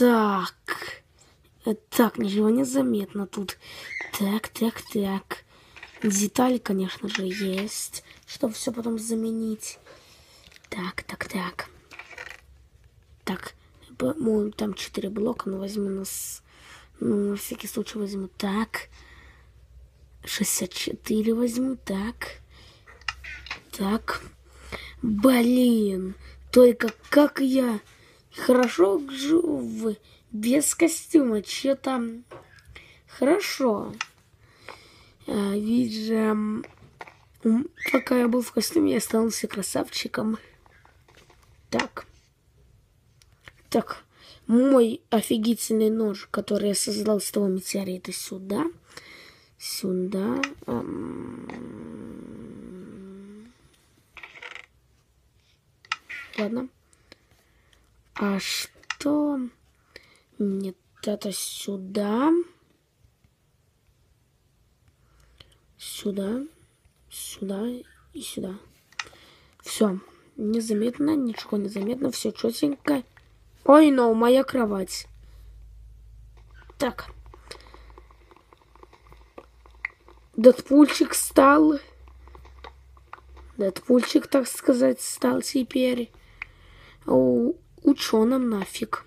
Так. Так, ничего не заметно тут. Так, так, так. Детали, конечно же, есть, чтобы все потом заменить. Так, так, так. Так, по-моему, там 4 блока, но возьму нас... Ну, на всякий случай возьму так. 64 возьму, так. Так. Блин, только как я хорошо живу без костюма. Че там? Хорошо. А, пока я был в костюме, я остался красавчиком. Так. Так, мой офигительный нож, который я создал с того метеорита, сюда. Сюда. Ладно. А что? Нет, это сюда. Сюда. Сюда и сюда. Все. Незаметно, ничего не заметно, все четенько. Ой, но моя кровать. Так. Дэдпульчик стал. Дэдпульчик, так сказать, стал теперь ученым нафиг.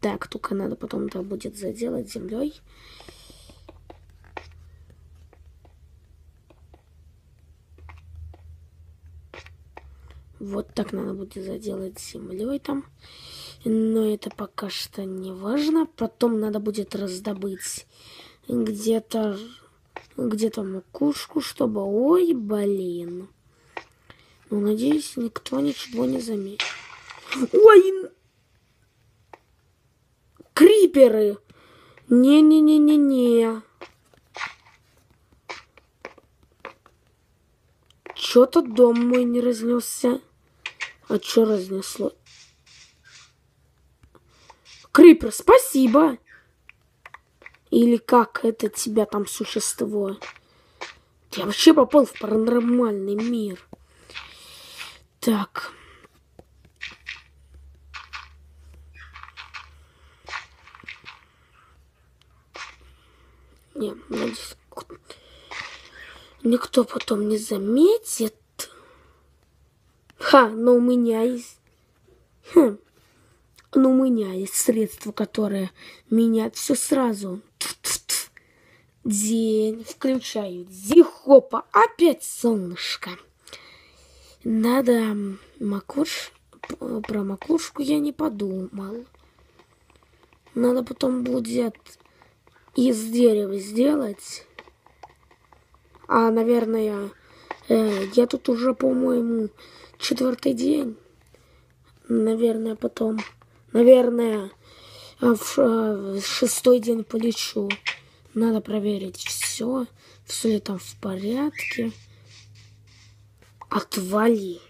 Так, только надо потом это будет заделать землей. Вот так надо будет заделать землей там. Но это пока что не важно. Потом надо будет раздобыть где-то где-то макушку, чтобы... Ой, блин. Ну, надеюсь, никто ничего не заметит. Ой! Криперы! Не-не-не-не-не. Чё-то дом мой не разнесся. А чё разнесло? Крипер, спасибо. Или как это тебя там существо? Я вообще попал в паранормальный мир. Так. Не, надеюсь, никто потом не заметит. Ха, но у меня есть... Хм. Но у меня есть средства, которые меняют все сразу. Тьф-тьф-тьф. День. Включаю. Зихопа. Опять солнышко. Надо макуш... Про макушку я не подумал. Надо потом будет из дерева сделать. А, наверное, э, я тут уже, по-моему, четвертый день. Наверное, потом, наверное, а, в, ш- в шестой день полечу. Надо проверить все, все ли там в порядке. Отвали.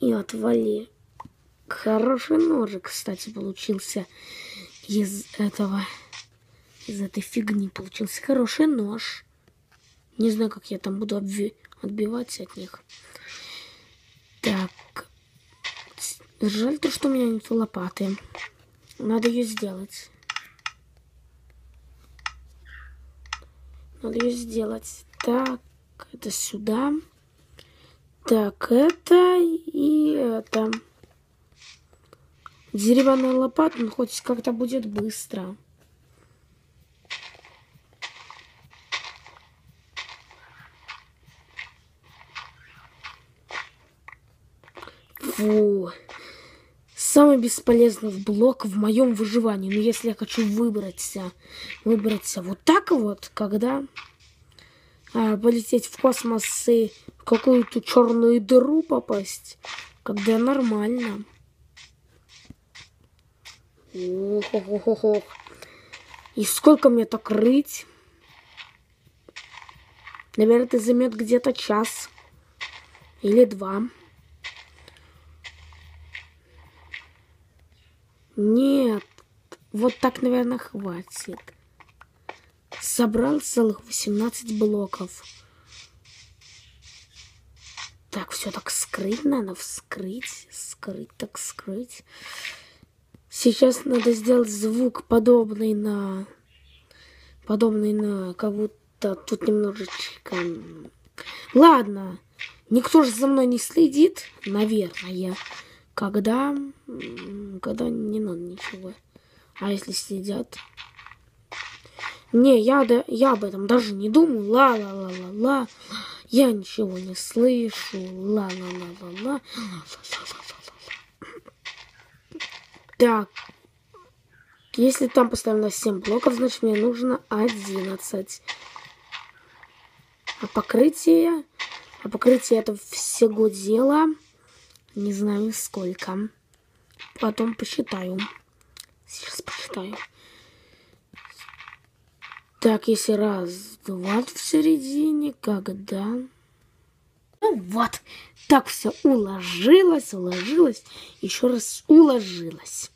И отвали. Хороший ножик, кстати, получился из этого, из этой фигни. Получился хороший нож. Не знаю, как я там буду обви- отбиваться от них. Так. Жаль то, что у меня нет лопаты. Надо ее сделать. Надо ее сделать. Так, это сюда. Так, это и это. Деревянная лопата, ну хоть как-то будет быстро. Фу. Самый бесполезный блок в моем выживании. Но если я хочу выбраться, выбраться вот так вот, когда а, полететь в космос и в какую-то черную дыру попасть, когда нормально. Ох-ох-ох-ох. И сколько мне так рыть? Наверное, это займет где-то час или два. Нет, вот так, наверное, хватит. Собрал целых 18 блоков. Так, все так скрыть надо, вскрыть, скрыть, так скрыть. Сейчас надо сделать звук подобный на... Подобный на... Как будто тут немножечко... Ладно. Никто же за мной не следит, наверное. Когда... Когда не надо ничего. А если следят? Не, я, да, я об этом даже не думаю. Ла-ла-ла-ла-ла. Я ничего не слышу. Ла-ла-ла-ла-ла. Так. Если там поставлено 7 блоков, значит мне нужно 11. А покрытие... А покрытие это всего дело. Не знаю сколько. Потом посчитаю. Сейчас посчитаю. Так, если раз, два в середине, когда... Ну вот, так все уложилось, уложилось, еще раз уложилось.